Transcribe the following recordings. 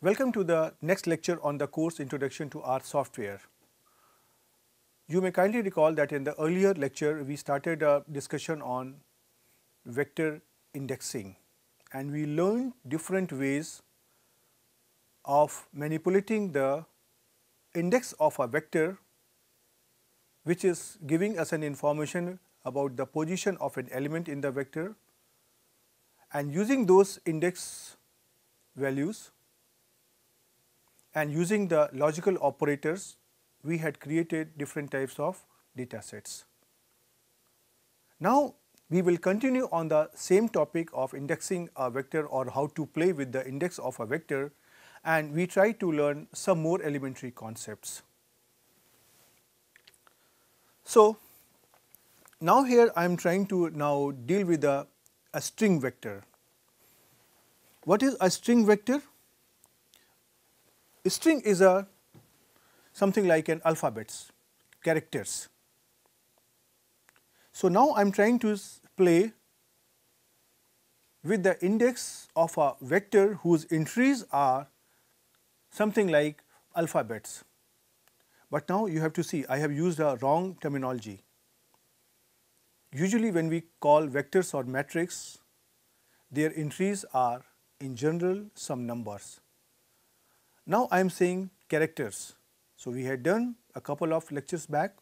Welcome to the next lecture on the course Introduction to R Software. You may kindly recall that in the earlier lecture we started a discussion on vector indexing and we learned different ways of manipulating the index of a vector which is giving us an information about the position of an element in the vector and using those index values and using the logical operators we had created different types of data sets. Now, we will continue on the same topic of indexing a vector or how to play with the index of a vector and we try to learn some more elementary concepts. So, now here I am trying to now deal with a, a string vector. What is a string vector? A string is a something like an alphabets, characters. So, now I am trying to play with the index of a vector whose entries are something like alphabets. But now you have to see I have used a wrong terminology. Usually when we call vectors or matrix, their entries are in general some numbers. Now I am saying characters. So we had done a couple of lectures back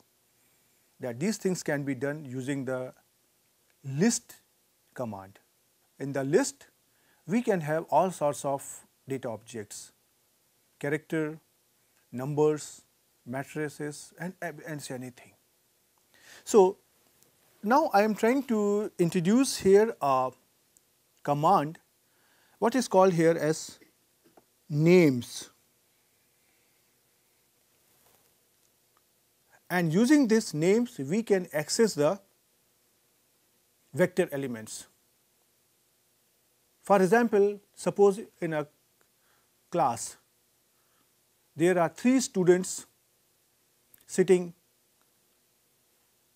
that these things can be done using the list command. In the list, we can have all sorts of data objects, character, numbers, matrices and, and anything. So, now I am trying to introduce here a command what is called here as names. And using these names we can access the vector elements. For example, suppose in a class there are three students sitting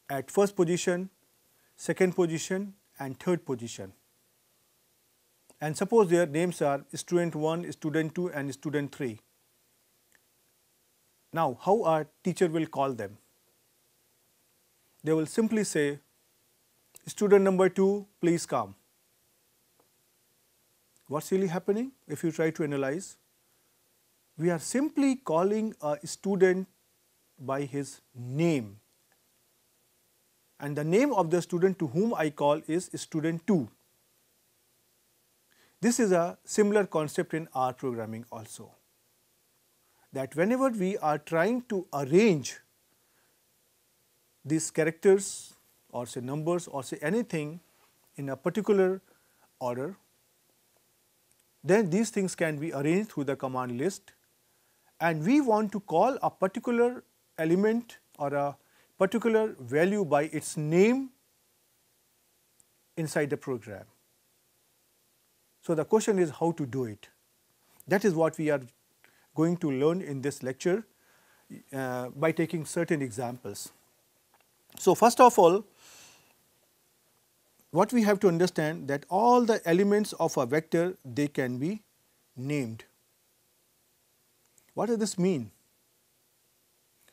at first position, second position and third position. And suppose their names are student 1, student 2 and student 3. Now, how our teacher will call them? They will simply say student number 2 please come. What's really happening if you try to analyze? We are simply calling a student by his name and the name of the student to whom I call is student 2. This is a similar concept in R programming also that whenever we are trying to arrange these characters or say numbers or say anything in a particular order, then these things can be arranged through the command list and we want to call a particular element or a particular value by its name inside the program. So, the question is how to do it. That is what we are going to learn in this lecture uh, by taking certain examples. So, first of all what we have to understand that all the elements of a vector they can be named. What does this mean?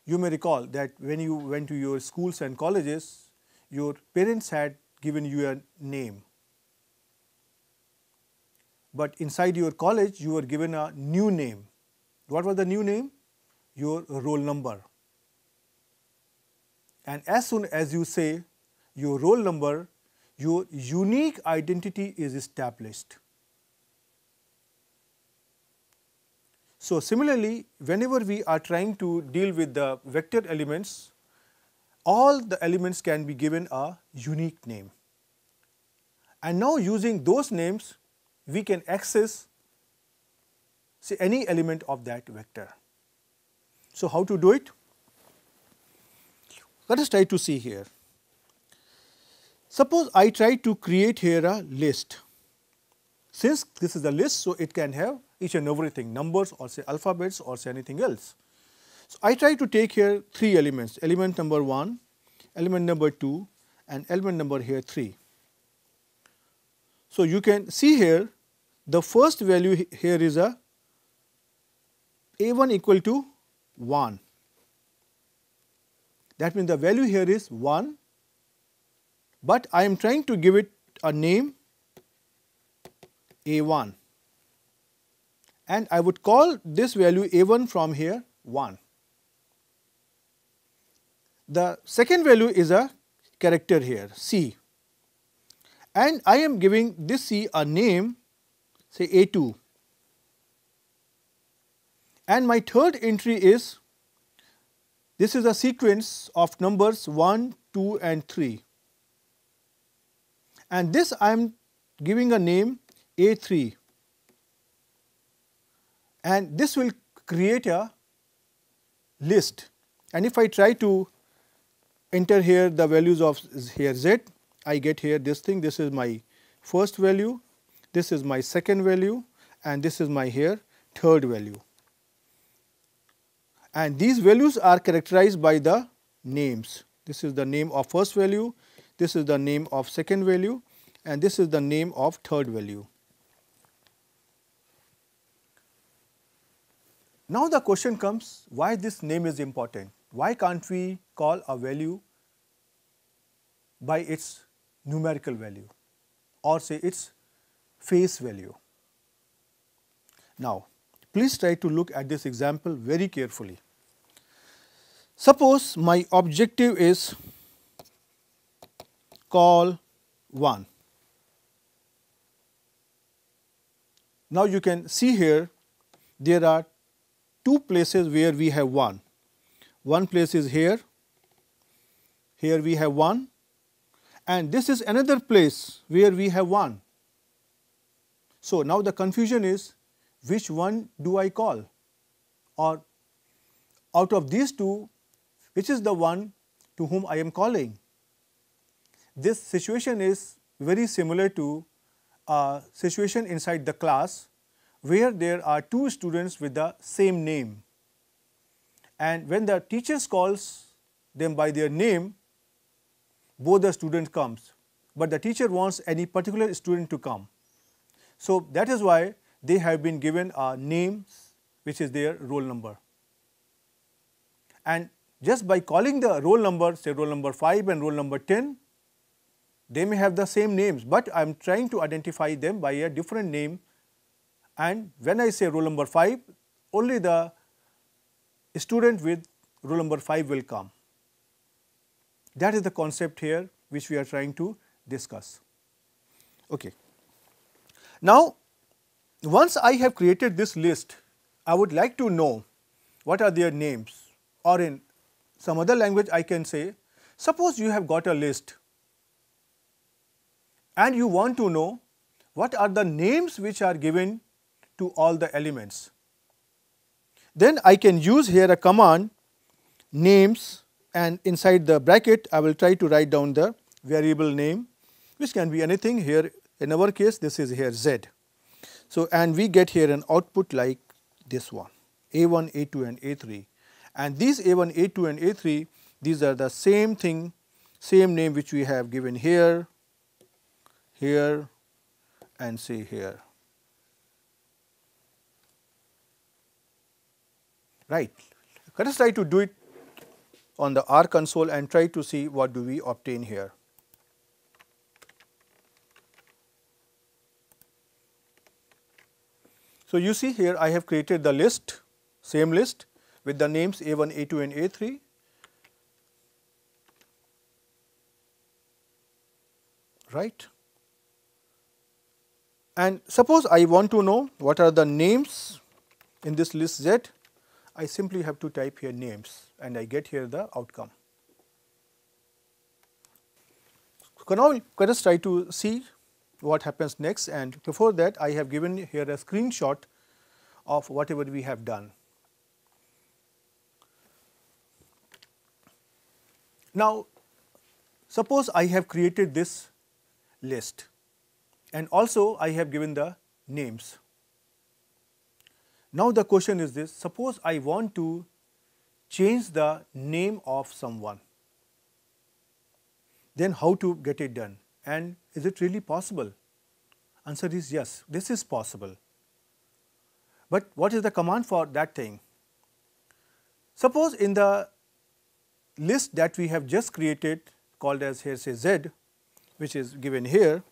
You may recall that when you went to your schools and colleges, your parents had given you a name. But inside your college, you were given a new name. What was the new name? Your roll number. And as soon as you say your roll number, your unique identity is established. So, similarly, whenever we are trying to deal with the vector elements, all the elements can be given a unique name. And now using those names, we can access say any element of that vector. So, how to do it? Let us try to see here. Suppose I try to create here a list. Since this is a list, so it can have each and everything numbers or say alphabets or say anything else. So, I try to take here three elements element number 1, element number 2 and element number here 3. So, you can see here the first value here is a a1 equal to 1. That means the value here is 1, but I am trying to give it a name a1 and I would call this value a1 from here 1. The second value is a character here C. And I am giving this C a name say A2 and my third entry is this is a sequence of numbers 1, 2 and 3 and this I am giving a name A3 and this will create a list. And if I try to enter here the values of here z I get here this thing. This is my first value. This is my second value. And this is my here third value. And these values are characterized by the names. This is the name of first value. This is the name of second value. And this is the name of third value. Now the question comes why this name is important? Why can't we call a value by its numerical value or say its face value? Now please try to look at this example very carefully. Suppose my objective is call 1 Now you can see here there are two places where we have 1. One place is here, here we have 1 and this is another place where we have 1. So now the confusion is which one do I call or out of these two which is the one to whom I am calling. This situation is very similar to a situation inside the class where there are two students with the same name and when the teacher calls them by their name both the student comes but the teacher wants any particular student to come. So that is why they have been given a name which is their roll number. And just by calling the roll number say roll number 5 and roll number 10 they may have the same names, but I am trying to identify them by a different name and when I say rule number 5, only the student with rule number 5 will come. That is the concept here which we are trying to discuss. Okay. Now, once I have created this list, I would like to know what are their names or in some other language I can say, suppose you have got a list and you want to know what are the names which are given to all the elements. Then I can use here a command names and inside the bracket I will try to write down the variable name which can be anything here in our case this is here z. So, and we get here an output like this one A1, A2 and A3 and these A1, A2 and A3 these are the same thing same name which we have given here here and see here. Right. Let us try to do it on the R console and try to see what do we obtain here. So, you see here I have created the list, same list with the names A1, A2 and A3 right. And suppose I want to know what are the names in this list Z, I simply have to type here names and I get here the outcome. So, now let us try to see what happens next and before that I have given here a screenshot of whatever we have done. Now, suppose I have created this list and also I have given the names. Now the question is this, suppose I want to change the name of someone, then how to get it done and is it really possible? Answer is yes, this is possible. But what is the command for that thing? Suppose in the list that we have just created called as here say Z which is given here,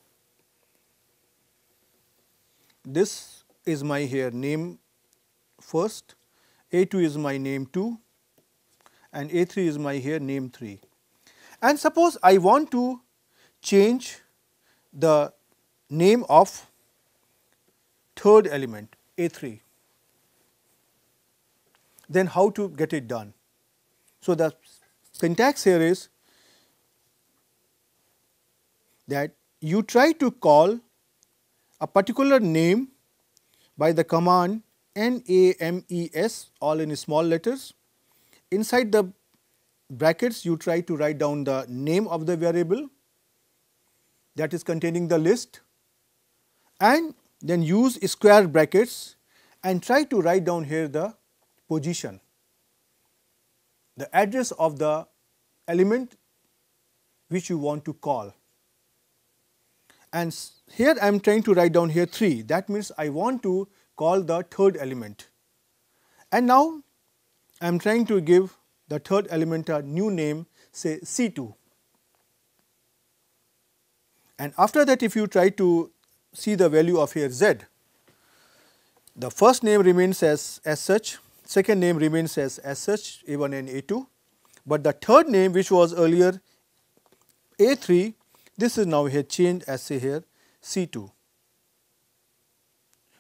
this is my here name first, A2 is my name 2 and A3 is my here name 3. And suppose I want to change the name of third element A3, then how to get it done? So, the syntax here is that you try to call a particular name by the command NAMES all in small letters. Inside the brackets you try to write down the name of the variable that is containing the list and then use square brackets and try to write down here the position, the address of the element which you want to call. And here I am trying to write down here 3 that means I want to call the third element. And now I am trying to give the third element a new name say C2. And after that if you try to see the value of here Z, the first name remains as, as such, second name remains as, as such A1 and A2, but the third name which was earlier A3, this is now here changed as say here C2.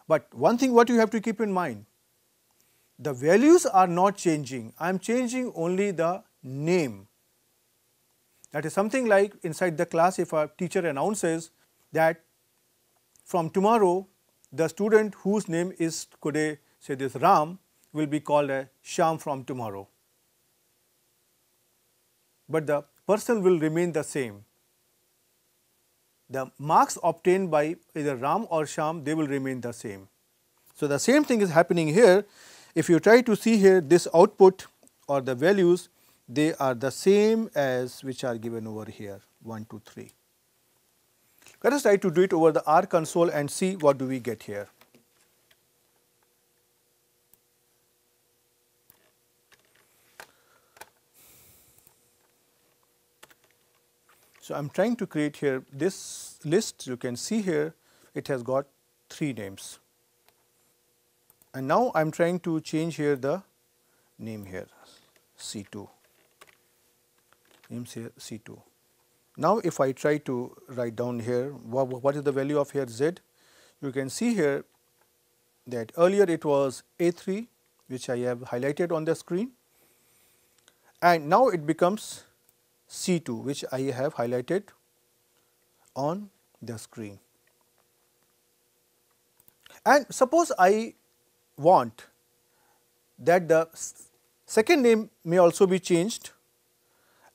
But one thing what you have to keep in mind, the values are not changing, I am changing only the name. That is something like inside the class if a teacher announces that from tomorrow the student whose name is today say this Ram will be called a Sham from tomorrow. But the person will remain the same the marks obtained by either Ram or Sham they will remain the same. So, the same thing is happening here if you try to see here this output or the values they are the same as which are given over here 1 2 3. Let us try to do it over the R console and see what do we get here. So, I am trying to create here this list. You can see here it has got 3 names. And now I am trying to change here the name here C2 names here C2. Now, if I try to write down here what, what is the value of here? Z. You can see here that earlier it was A3 which I have highlighted on the screen. And now it becomes C2 which I have highlighted on the screen. And suppose I want that the second name may also be changed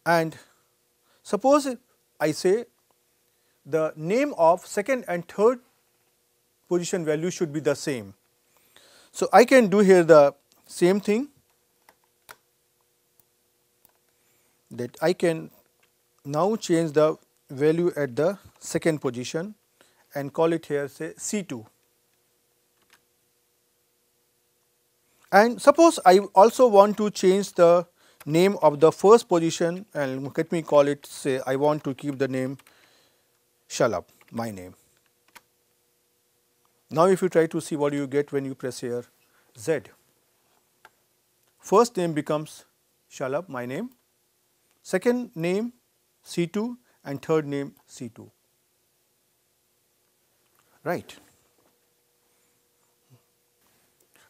and suppose I say the name of second and third position value should be the same. So, I can do here the same thing that I can now change the value at the second position and call it here say C2. And suppose I also want to change the name of the first position and let me call it say I want to keep the name Shalabh my name. Now if you try to see what you get when you press here Z. First name becomes Shalabh my name second name C2 and third name C2. Right.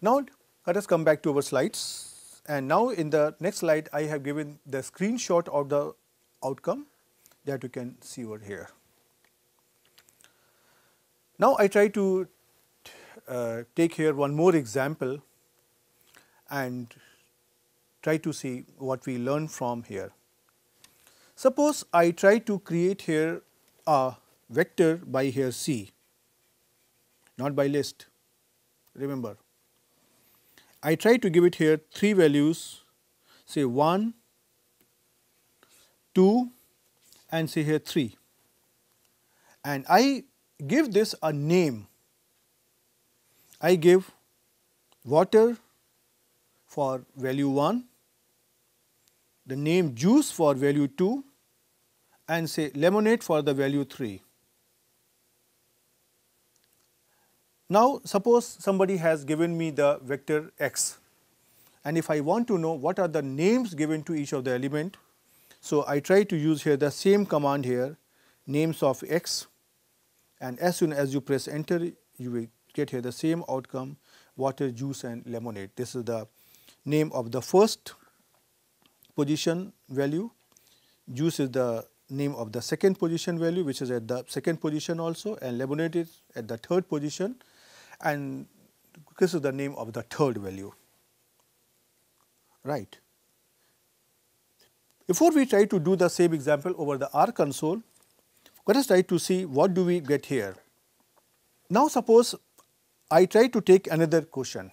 Now, let us come back to our slides and now in the next slide I have given the screenshot of the outcome that you can see over here. Now, I try to uh, take here one more example and try to see what we learn from here. Suppose I try to create here a vector by here C, not by list, remember. I try to give it here 3 values say 1, 2 and say here 3 and I give this a name. I give water for value 1, the name juice for value 2 and say lemonade for the value 3. Now, suppose somebody has given me the vector x and if I want to know what are the names given to each of the element. So, I try to use here the same command here names of x and as soon as you press enter you will get here the same outcome water, juice and lemonade. This is the name of the first position value, juice is the name of the second position value which is at the second position also and lemonade is at the third position and this is the name of the third value right. Before we try to do the same example over the R console, let us try to see what do we get here. Now suppose I try to take another question.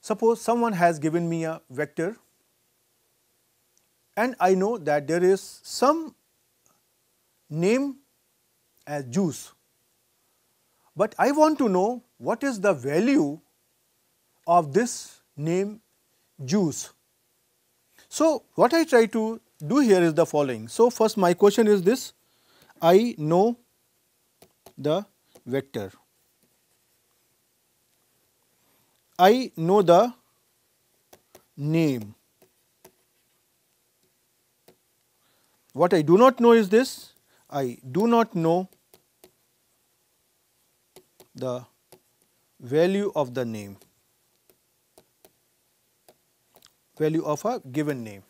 Suppose someone has given me a vector and I know that there is some name as juice, but I want to know what is the value of this name juice. So, what I try to do here is the following. So, first my question is this I know the vector. I know the name. What I do not know is this I do not know the value of the name. value of a given name.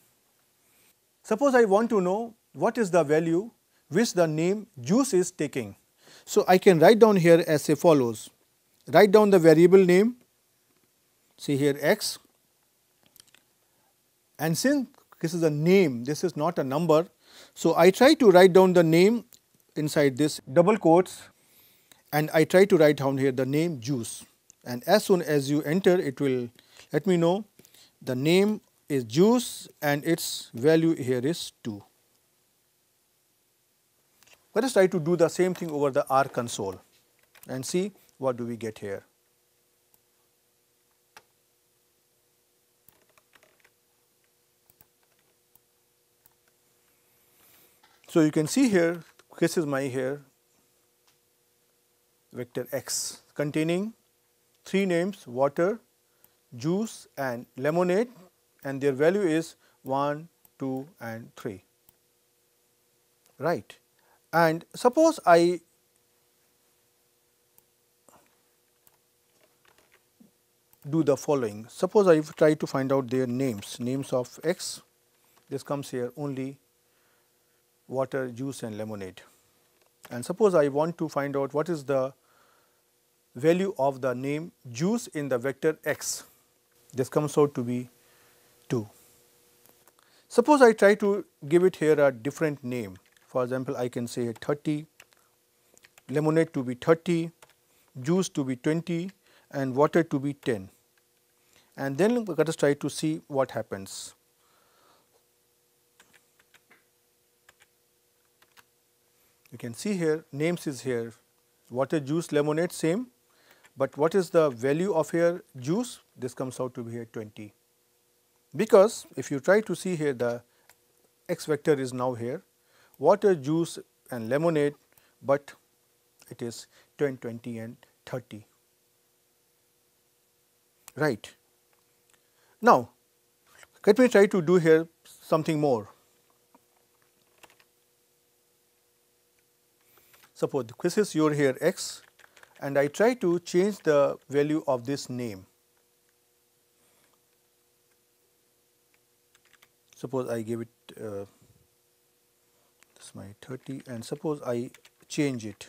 Suppose I want to know what is the value which the name juice is taking. So, I can write down here as follows. Write down the variable name, see here x and since this is a name, this is not a number. So, I try to write down the name inside this double quotes and I try to write down here the name juice and as soon as you enter it will let me know the name is juice and its value here is 2. Let us try to do the same thing over the R console and see what do we get here. So, you can see here this is my here vector x containing three names water, juice and lemonade and their value is 1, 2 and 3 right. And suppose I do the following. Suppose I try to find out their names, names of x, this comes here only water, juice and lemonade. And suppose I want to find out what is the value of the name juice in the vector x this comes out to be 2. Suppose I try to give it here a different name. For example, I can say 30, lemonade to be 30, juice to be 20 and water to be 10. And then let us try to see what happens. You can see here names is here water, juice, lemonade same but what is the value of here juice? This comes out to be here 20. Because if you try to see here the x vector is now here water, juice and lemonade, but it is 10, 20 and 30. Right. Now, let me try to do here something more. Suppose this is your here x and I try to change the value of this name. Suppose I give it uh, this is my 30 and suppose I change it.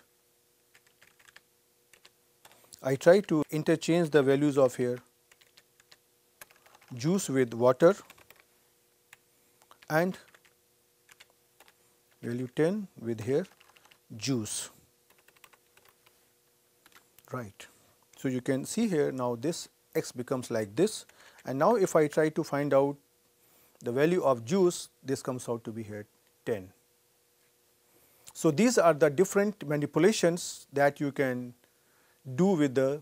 I try to interchange the values of here juice with water and value 10 with here juice right. So, you can see here now this x becomes like this and now if I try to find out the value of juice this comes out to be here 10. So, these are the different manipulations that you can do with the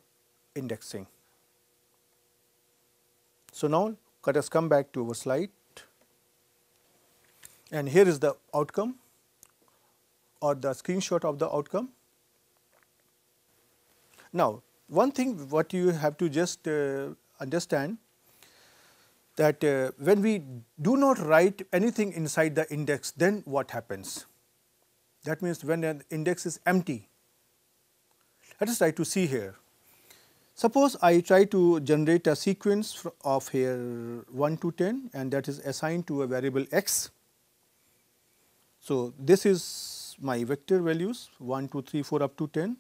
indexing. So, now let us come back to our slide and here is the outcome or the screenshot of the outcome. Now, one thing what you have to just uh, understand that uh, when we do not write anything inside the index then what happens? That means when an index is empty. Let us try to see here. Suppose I try to generate a sequence of here 1 to 10 and that is assigned to a variable x. So, this is my vector values 1, 2, 3, 4 up to 10.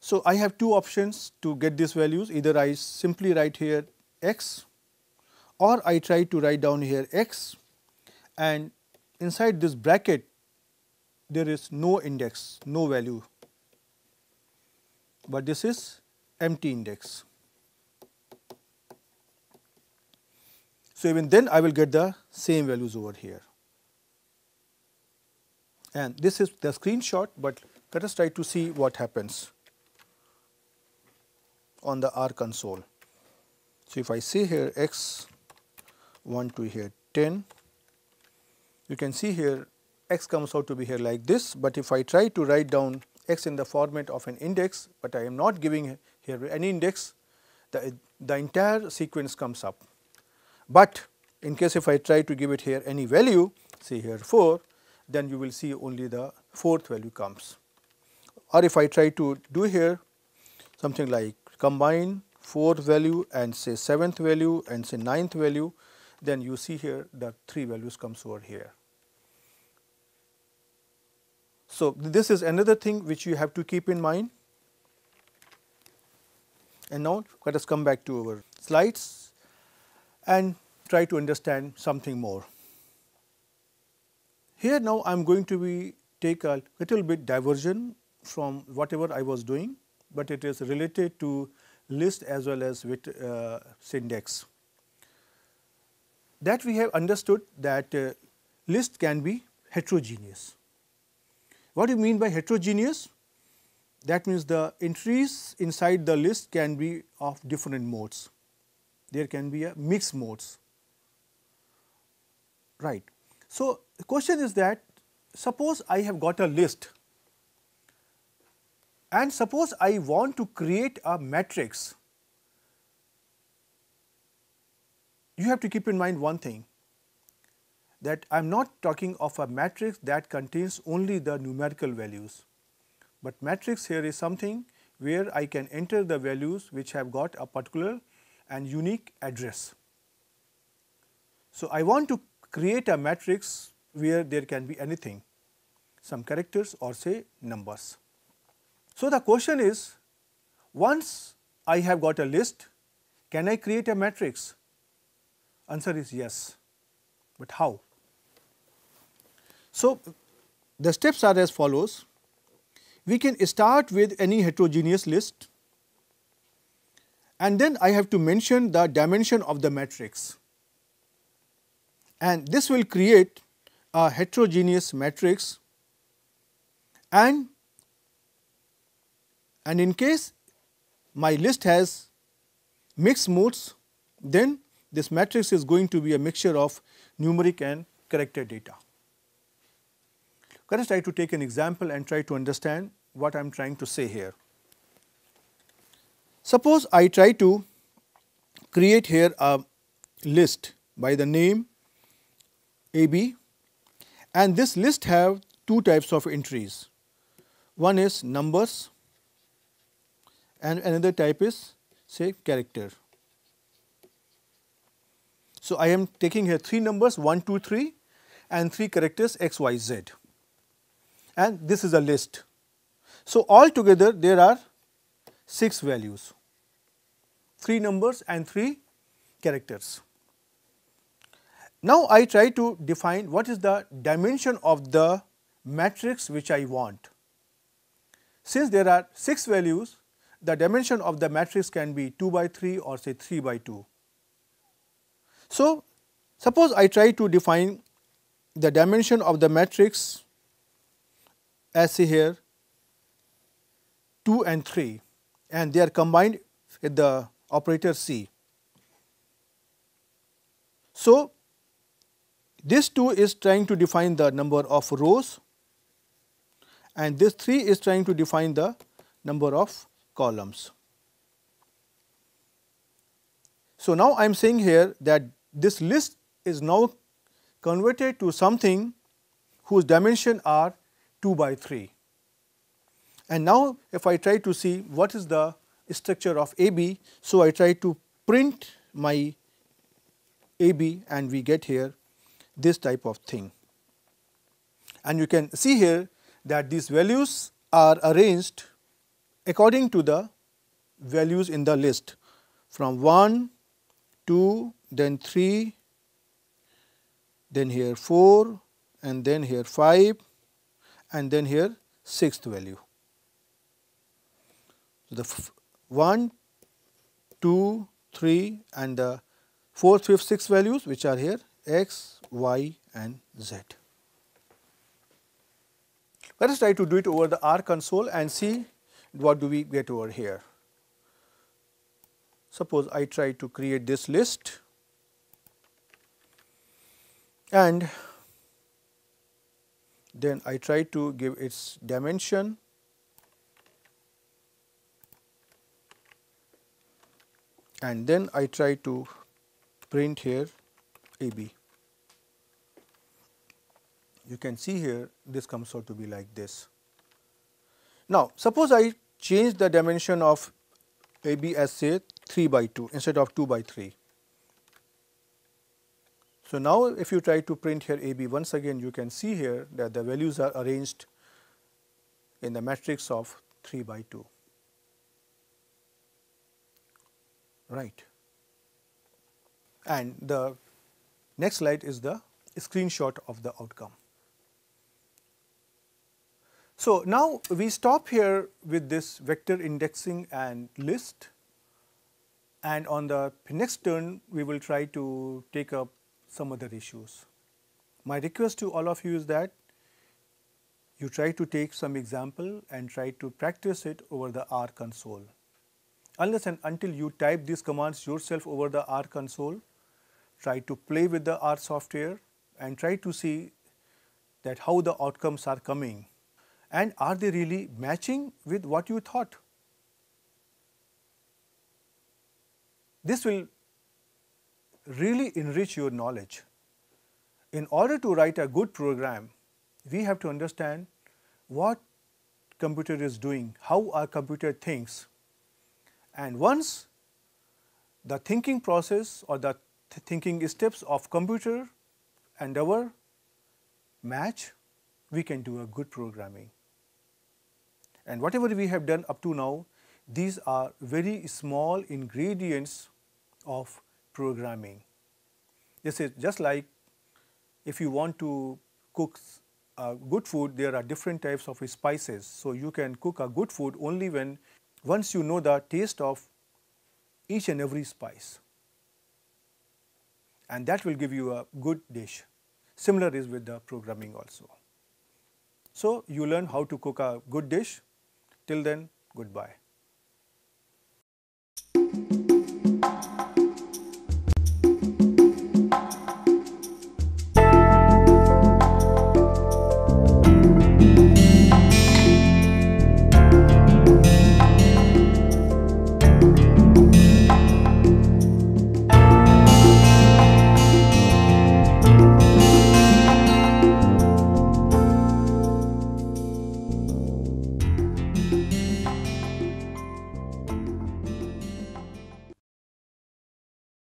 So, I have two options to get these values either I simply write here x or I try to write down here x and inside this bracket there is no index, no value, but this is empty index. So, even then I will get the same values over here and this is the screenshot, but let us try to see what happens on the R console. So, if I say here x 1 to here 10, you can see here x comes out to be here like this, but if I try to write down x in the format of an index, but I am not giving here any index, the, the entire sequence comes up. But in case if I try to give it here any value, say here 4, then you will see only the fourth value comes. Or if I try to do here something like combine fourth value and say seventh value and say ninth value, then you see here the three values comes over here. So, this is another thing which you have to keep in mind. And now, let us come back to our slides and try to understand something more. Here now I am going to be take a little bit diversion from whatever I was doing, but it is related to list as well as with uh, syntax. That we have understood that uh, list can be heterogeneous. What do you mean by heterogeneous? That means the entries inside the list can be of different modes. There can be a mixed modes, right. So, the question is that suppose I have got a list and suppose I want to create a matrix, you have to keep in mind one thing that I am not talking of a matrix that contains only the numerical values, but matrix here is something where I can enter the values which have got a particular and unique address. So, I want to create a matrix where there can be anything, some characters or say numbers. So, the question is once I have got a list, can I create a matrix? Answer is yes, but how? So, the steps are as follows. We can start with any heterogeneous list and then I have to mention the dimension of the matrix and this will create a heterogeneous matrix and and in case my list has mixed modes then this matrix is going to be a mixture of numeric and character data. Let us try to take an example and try to understand what I am trying to say here. Suppose I try to create here a list by the name AB and this list have two types of entries. One is numbers and another type is say character. So, I am taking here 3 numbers 1, 2, 3 and 3 characters x, y, z and this is a list. So, altogether there are 6 values, 3 numbers and 3 characters. Now, I try to define what is the dimension of the matrix which I want. Since there are 6 values, the dimension of the matrix can be 2 by 3 or say 3 by 2. So, suppose I try to define the dimension of the matrix as say here 2 and 3 and they are combined with the operator C. So, this 2 is trying to define the number of rows and this 3 is trying to define the number of columns. So, now I am saying here that this list is now converted to something whose dimension are 2 by 3. And now, if I try to see what is the structure of AB, so I try to print my AB and we get here this type of thing. And you can see here that these values are arranged according to the values in the list from 1, 2, then 3, then here 4 and then here 5 and then here sixth value. So, the 1, 2, 3 and the 4th, 5th, 6th values which are here x, y and z. Let us try to do it over the R console and see what do we get over here. Suppose I try to create this list and then I try to give its dimension and then I try to print here AB. You can see here this comes out to be like this. Now, suppose I change the dimension of AB as say 3 by 2 instead of 2 by 3. So, now if you try to print here AB once again you can see here that the values are arranged in the matrix of 3 by 2 right and the next slide is the screenshot of the outcome. So, now we stop here with this vector indexing and list and on the next turn we will try to take up some other issues. My request to all of you is that you try to take some example and try to practice it over the R console. Unless and until you type these commands yourself over the R console, try to play with the R software and try to see that how the outcomes are coming and are they really matching with what you thought. This will really enrich your knowledge. In order to write a good program, we have to understand what computer is doing, how our computer thinks. And once the thinking process or the th thinking steps of computer and our match, we can do a good programming. And whatever we have done up to now, these are very small ingredients of programming. This is just like if you want to cook uh, good food, there are different types of spices. So, you can cook a good food only when once you know the taste of each and every spice and that will give you a good dish. Similar is with the programming also. So, you learn how to cook a good dish. Till then, goodbye.